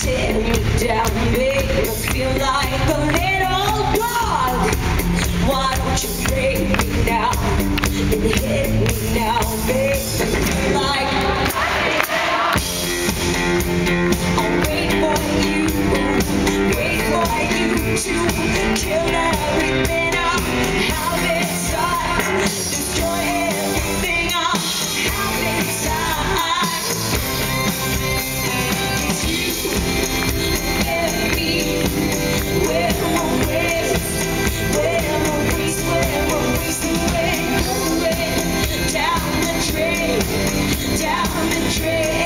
tear me down, make me feel like on the train.